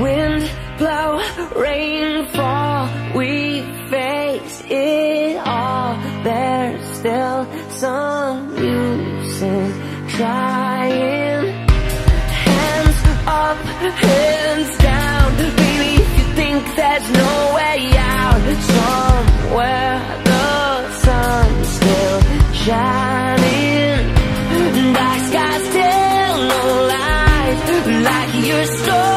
Wind blow, rain fall, we face it all. There's still some use in trying. Hands up, hands down, baby. If you think there's no way out, somewhere the sun's still shining. Dark sky still no light, like you're so.